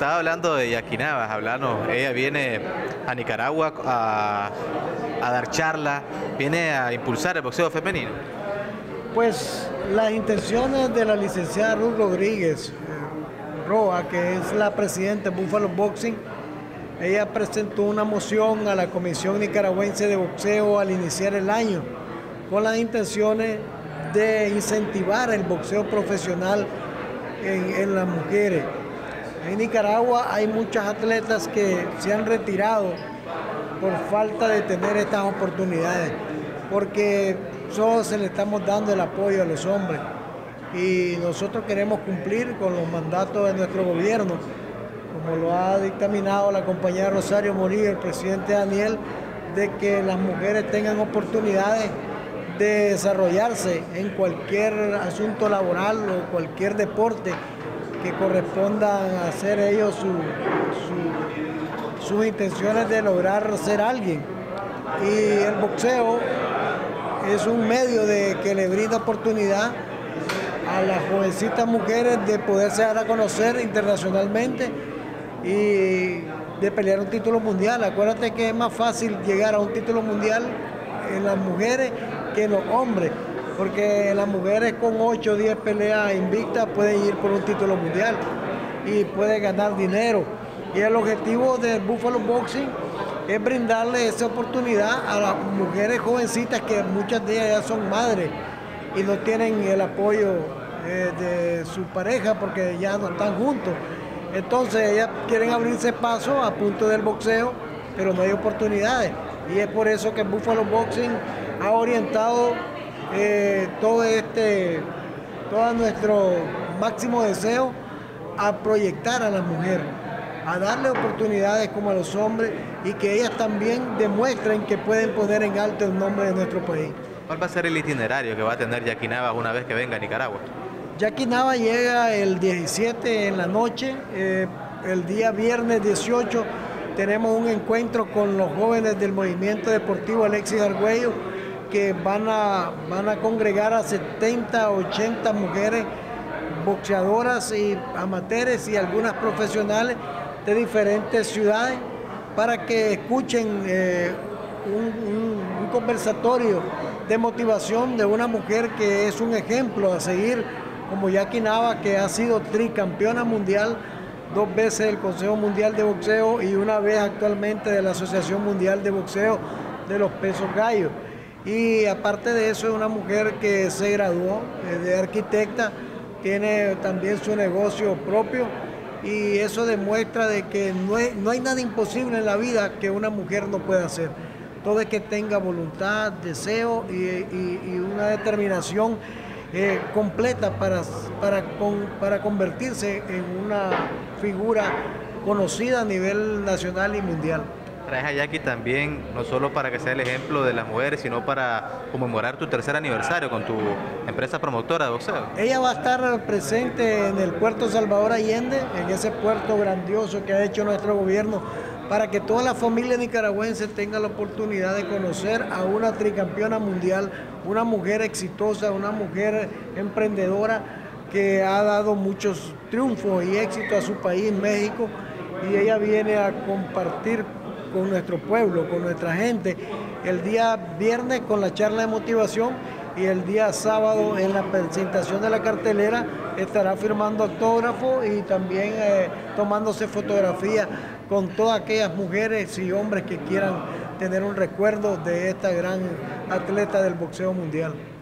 estaba hablando de Yaquinabas, hablando, ella viene a Nicaragua a, dar charla, viene a impulsar el boxeo femenino. Pues las intenciones de la licenciada Ruth Rodríguez eh, Roa, que es la presidenta de Buffalo Boxing, ella presentó una moción a la Comisión Nicaragüense de Boxeo al iniciar el año con las intenciones de incentivar el boxeo profesional en, las mujeres. En Nicaragua hay muchas atletas que se han retirado por falta de tener estas oportunidades, porque solo se le estamos dando el apoyo a los hombres y nosotros queremos cumplir con los mandatos de nuestro gobierno, como lo ha dictaminado la compañera Rosario Morillo, el presidente Daniel, de que las mujeres tengan oportunidades de desarrollarse en cualquier asunto laboral o cualquier deporte que corresponda a hacer ellos sus intenciones de lograr ser alguien. Y el boxeo es un medio de que le brinda oportunidad a las jovencitas mujeres de poderse dar a conocer internacionalmente y de pelear un título mundial. Acuérdate que es más fácil llegar a un título mundial en las mujeres que los hombres, porque las mujeres con 8 o 10 peleas invictas pueden ir por un título mundial y pueden ganar dinero. Y el objetivo del Buffalo Boxing es brindarle esa oportunidad a las mujeres jovencitas que muchas de ellas ya son madres y no tienen el apoyo eh, de su pareja porque ya no están juntos. Entonces ellas quieren abrirse paso a punto del boxeo, pero no hay oportunidades. Y es por eso que Buffalo Boxing ha orientado eh, todo este, todo nuestro máximo deseo a proyectar a las mujeres, a darle oportunidades como a los hombres y que ellas también demuestren que pueden poner en alto el nombre de nuestro país. ¿Cuál va a ser el itinerario que va a tener Yaquinaba una vez que venga a Nicaragua? Yaquinaba llega el 17 en la noche, eh, el día viernes 18 tenemos un encuentro con los jóvenes del movimiento deportivo Alexis Argüello que van a, van a congregar a 70, 80 mujeres boxeadoras y amateurs y algunas profesionales de diferentes ciudades para que escuchen eh, un, conversatorio de motivación de una mujer que es un ejemplo a seguir, como Jackie Nava, que ha sido tricampeona mundial, dos veces del Consejo Mundial de Boxeo y una vez actualmente de la Asociación Mundial de Boxeo de los Pesos Gallos. Y aparte de eso es una mujer que se graduó eh, de arquitecta, tiene también su negocio propio y eso demuestra de que no, no hay nada imposible en la vida que una mujer no pueda hacer. Todo es que tenga voluntad, deseo y, una determinación eh, completa para, para, para convertirse en una figura conocida a nivel nacional y mundial traes a Jackie también, no solo para que sea el ejemplo de las mujeres, sino para conmemorar tu tercer aniversario con tu empresa promotora de boxeo. Ella va a estar presente en el puerto Salvador Allende, en ese puerto grandioso que ha hecho nuestro gobierno, para que toda la familia nicaragüense tenga la oportunidad de conocer a una tricampeona mundial, una mujer exitosa, una mujer emprendedora que ha dado muchos triunfos y éxitos a su país, México, y ella viene a compartir con nuestro pueblo, con nuestra gente. El día viernes con la charla de motivación y el día sábado en la presentación de la cartelera estará firmando autógrafo y también eh, tomándose fotografía con todas aquellas mujeres y hombres que quieran tener un recuerdo de esta gran atleta del boxeo mundial.